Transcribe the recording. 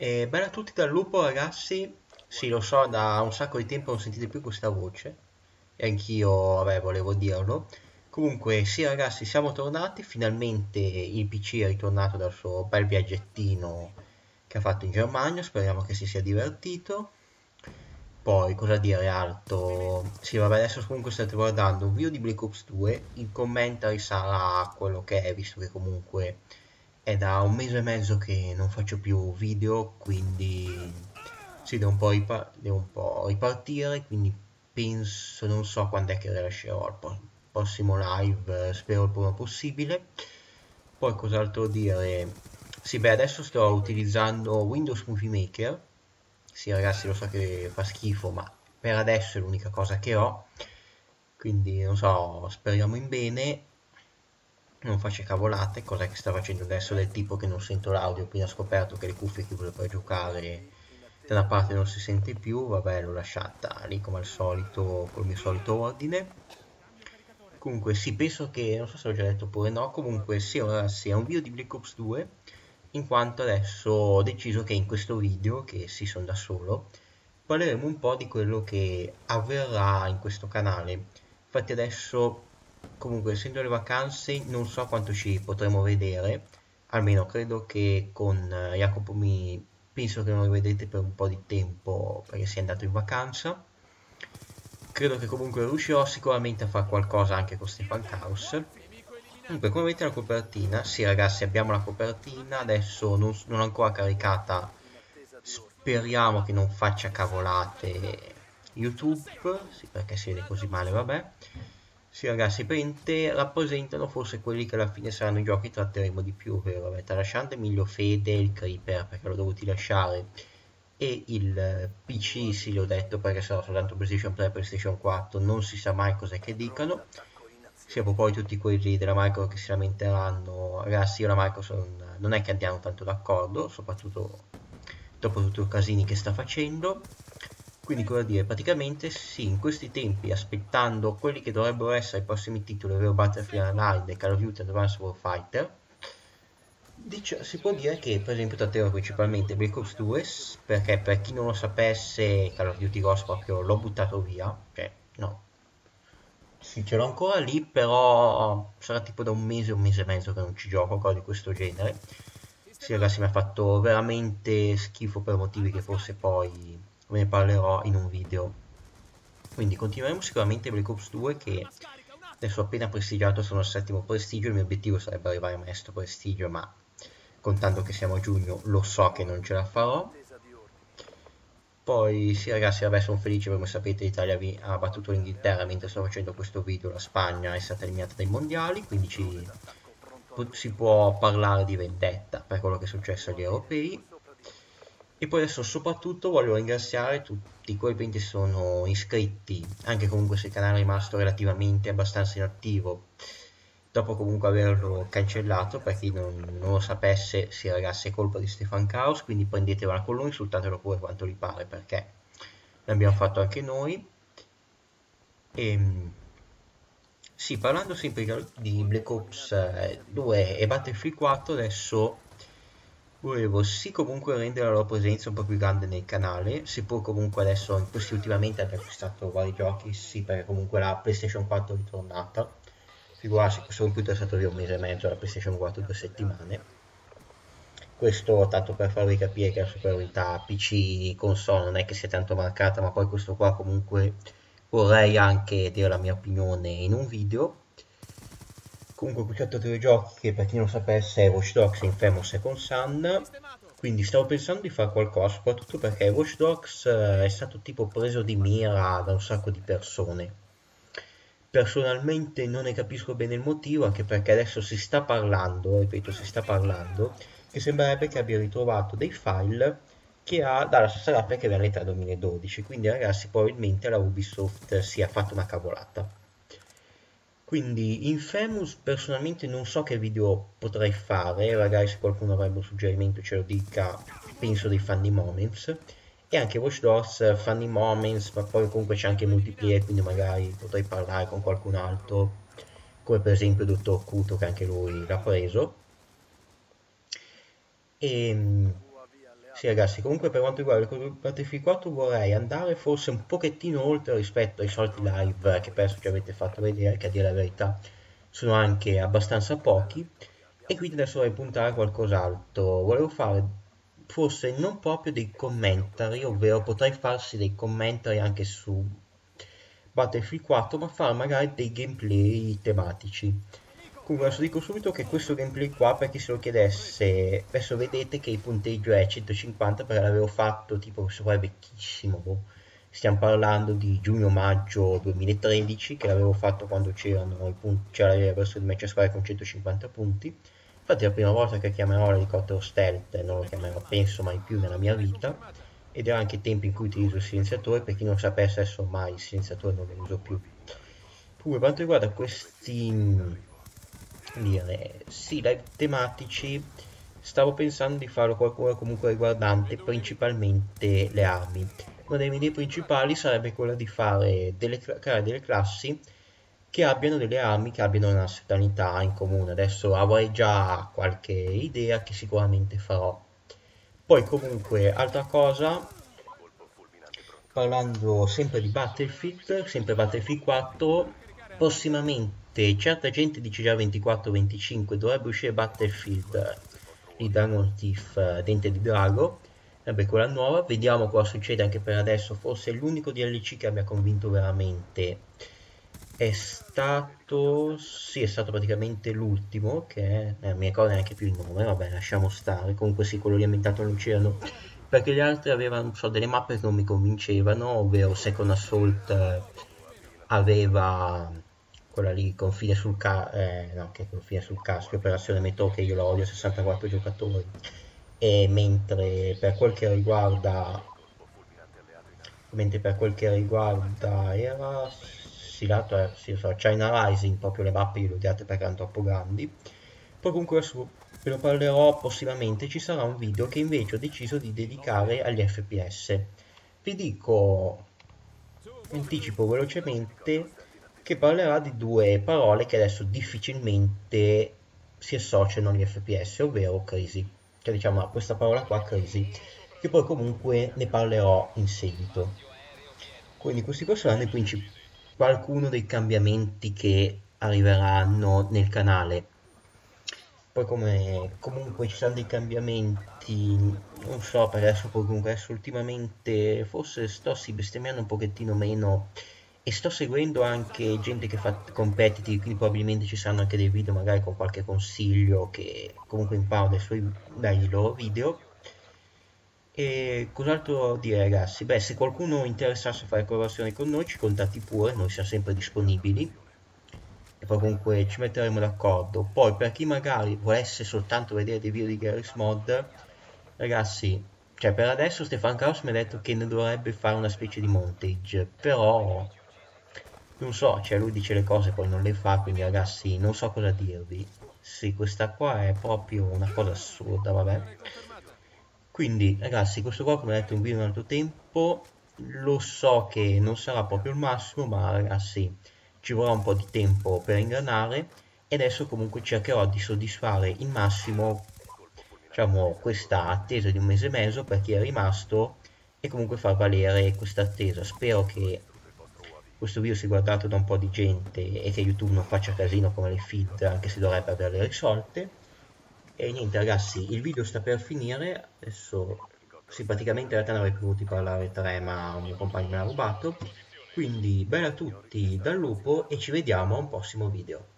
E bella a tutti dal lupo ragazzi, sì lo so da un sacco di tempo non sentite più questa voce e anch'io vabbè volevo dirlo. Comunque sì ragazzi siamo tornati, finalmente il PC è ritornato dal suo bel viaggettino che ha fatto in Germania, speriamo che si sia divertito. Poi cosa dire altro? Sì vabbè adesso comunque state guardando un video di Black Ops 2, il commentary sarà quello che è visto che comunque è da un mese e mezzo che non faccio più video, quindi sì, devo un po', ripar devo un po ripartire, quindi penso, non so quando è che rilascerò il prossimo live, spero il prima possibile. Poi cos'altro dire? Sì, beh, adesso sto utilizzando Windows Movie Maker. Sì, ragazzi, lo so che fa schifo, ma per adesso è l'unica cosa che ho. Quindi, non so, speriamo in bene non faccia cavolate, cosa che sta facendo adesso del tipo che non sento l'audio, quindi ha scoperto che le cuffie che vuole poi giocare da una parte non si sente più, vabbè l'ho lasciata lì come al solito, col mio solito ordine. Comunque sì, penso che, non so se l'ho già detto oppure no, comunque sì, è un video di Black Ops 2, in quanto adesso ho deciso che in questo video, che sì sono da solo, parleremo un po' di quello che avverrà in questo canale. Infatti adesso comunque essendo le vacanze non so quanto ci potremo vedere. Almeno credo che con eh, Jacopo mi penso che non lo vedete per un po' di tempo perché si è andato in vacanza. Credo che comunque riuscirò sicuramente a fare qualcosa anche con Stefan Caos comunque come vedete la copertina. Sì ragazzi abbiamo la copertina. Adesso non, non ancora caricata. Speriamo che non faccia cavolate youtube. Sì perché si vede così male vabbè sì ragazzi, praticamente rappresentano forse quelli che alla fine saranno i giochi che tratteremo di più, ovvero vabbè, tralasciando Emilio Fede, il Creeper perché l'ho dovuti lasciare e il PC sì l'ho detto perché sarà soltanto PlayStation 3 e PlayStation 4, non si sa mai cos'è che dicano. Siamo poi tutti quelli della Microsoft che si lamenteranno, ragazzi io e la Microsoft non è che andiamo tanto d'accordo, soprattutto dopo tutti i casini che sta facendo quindi cosa dire, praticamente sì, in questi tempi, aspettando quelli che dovrebbero essere i prossimi titoli, ovvero Battlefield Online e Call of Duty Advanced Warfighter, dice, si può dire che per esempio tratterò principalmente Black Ops 2, perché per chi non lo sapesse Call of Duty Ghost proprio l'ho buttato via, cioè no, sì ce l'ho ancora lì, però sarà tipo da un mese, un mese e mezzo che non ci gioco, cosa di questo genere. Sì ragazzi mi ha fatto veramente schifo per motivi che forse poi ve ne parlerò in un video. Quindi continueremo sicuramente Black Ops 2 che adesso appena prestigiato sono al settimo prestigio il mio obiettivo sarebbe arrivare a maestro prestigio ma contando che siamo a giugno lo so che non ce la farò. Poi sì ragazzi vabbè sono felice come sapete l'Italia ha battuto l'Inghilterra mentre sto facendo questo video la Spagna è stata eliminata dai mondiali quindi ci, si può parlare di vendetta per quello che è successo agli europei e poi adesso soprattutto voglio ringraziare tutti quei 20 che sono iscritti, anche comunque se il canale è rimasto relativamente abbastanza inattivo, dopo comunque averlo cancellato, per chi non, non lo sapesse, sì ragazzi è colpa di Stefan Caos, quindi prendetevela con lui, insultatelo pure quanto vi pare, perché l'abbiamo fatto anche noi. E, ehm, sì, parlando sempre di Black Ops 2 eh, e Battlefield 4, adesso Volevo sì comunque rendere la loro presenza un po' più grande nel canale, seppur comunque adesso in questi ultimamente hanno acquistato vari giochi, sì perché comunque la PlayStation 4 è ritornata, figurarsi questo computer è stato via un mese e mezzo, la PlayStation 4 due settimane, questo tanto per farvi capire che la superiorità PC console non è che sia tanto marcata, ma poi questo qua comunque vorrei anche dire la mia opinione in un video, comunque qui sotto tre giochi che per chi non sapesse è Watch Dogs Infamous Second Sun. Quindi stavo pensando di fare qualcosa soprattutto perché Watch Dogs eh, è stato tipo preso di mira da un sacco di persone. Personalmente non ne capisco bene il motivo anche perché adesso si sta parlando ripeto si sta parlando che sembrerebbe che abbia ritrovato dei file che ha dalla stessa gabbia che aveva l'età 2012 quindi ragazzi probabilmente la Ubisoft si è fatta una cavolata quindi Infamous personalmente non so che video potrei fare, magari se qualcuno avrebbe un suggerimento ce lo dica, penso dei funny moments. E anche Watch Dogs, funny moments, ma poi comunque c'è anche multiplayer, quindi magari potrei parlare con qualcun altro, come per esempio il dottor Kuto che anche lui l'ha preso. E ehm, Sì ragazzi, comunque per quanto riguarda il 4 vorrei andare forse un pochettino oltre rispetto ai soliti live che penso ci avete fatto vedere, che a dire la verità sono anche abbastanza pochi, e quindi adesso vorrei puntare a qualcos'altro. Volevo fare forse non proprio dei commentari, ovvero potrei farsi dei commentari anche su Battlefield 4, ma fare magari dei gameplay tematici. Comunque adesso dico subito che questo gameplay qua, per chi se lo chiedesse, adesso vedete che il punteggio è 150 perché l'avevo fatto tipo, questo qua è vecchissimo, boh. stiamo parlando di giugno-maggio 2013 che l'avevo fatto quando c'erano i punti, c'era la versione di squadra con 150 punti. Infatti è la prima volta che chiamerò l'elicottero stealth, non lo chiamerò penso mai più nella mia vita, ed era anche il tempo in cui utilizzo il silenziatore, per chi non sapesse adesso ormai il silenziatore non lo uso più. Poi per quanto riguarda questi dire, sì, live tematici, stavo pensando di farlo qualcuno comunque riguardante principalmente le armi. Una delle mie idee principali sarebbe quella di fare delle, creare delle classi che abbiano delle armi che abbiano una sovranità in comune. Adesso avrei già qualche idea che sicuramente farò. Poi comunque, altra cosa, parlando sempre di Battlefield, sempre Battlefield 4, prossimamente certa gente dice già 24-25 dovrebbe uscire Battlefield di Dragon Thief Dente di Drago. Vabbè quella nuova. Vediamo cosa succede anche per adesso. Forse l'unico DLC che abbia convinto veramente. È stato sì è stato praticamente l'ultimo che eh, mi ricordo neanche più il nome vabbè lasciamo stare. Comunque sì quello lì ambientato all'oceano perché gli altri avevano so, delle mappe che non mi convincevano ovvero Second Assault eh, aveva quella lì confine sul, ca- eh, no, che confine sul casco, operazione metro che io la odio 64 giocatori. E mentre per quel che riguarda mentre per quel che riguarda era l'altro è sì, so, China Rising proprio le mappe io le odiate perché erano troppo grandi. Poi comunque adesso ve lo parlerò prossimamente ci sarà un video che invece ho deciso di dedicare agli fps vi dico anticipo velocemente che parlerà di due parole che adesso difficilmente si associano agli FPS, ovvero crisi. Cioè diciamo questa parola qua, crisi, che poi comunque ne parlerò in seguito. Quindi questi qua saranno i principi, qualcuno dei cambiamenti che arriveranno nel canale. Poi come comunque ci saranno dei cambiamenti, non so, per adesso comunque adesso ultimamente forse sto si bestemmiando un pochettino meno e sto seguendo anche gente che fa competitive quindi probabilmente ci saranno anche dei video magari con qualche consiglio che comunque imparo dai, suoi, dai loro video. E cos'altro dire ragazzi? Beh se qualcuno interessasse a fare collaborazioni con noi ci contatti pure noi siamo sempre disponibili. E poi comunque ci metteremo d'accordo. Poi per chi magari volesse soltanto vedere dei video di Garry's Mod ragazzi cioè per adesso Stefan Kraus mi ha detto che ne dovrebbe fare una specie di montage però non so, cioè lui dice le cose poi non le fa, quindi ragazzi non so cosa dirvi. Sì, questa qua è proprio una cosa assurda, vabbè. Quindi ragazzi, questo qua come ho detto un video in altro tempo, lo so che non sarà proprio il massimo, ma ragazzi ci vorrà un po' di tempo per ingranare e adesso comunque cercherò di soddisfare il massimo diciamo questa attesa di un mese e mezzo per chi è rimasto e comunque far valere questa attesa spero che questo video sia guardato da un po' di gente e che YouTube non faccia casino come le feed anche se dovrebbe averle risolte. E niente ragazzi il video sta per finire. Adesso simpaticamente in realtà ne avrei potuti parlare tre ma un mio compagno me l'ha rubato. Quindi bene a tutti dal lupo e ci vediamo a un prossimo video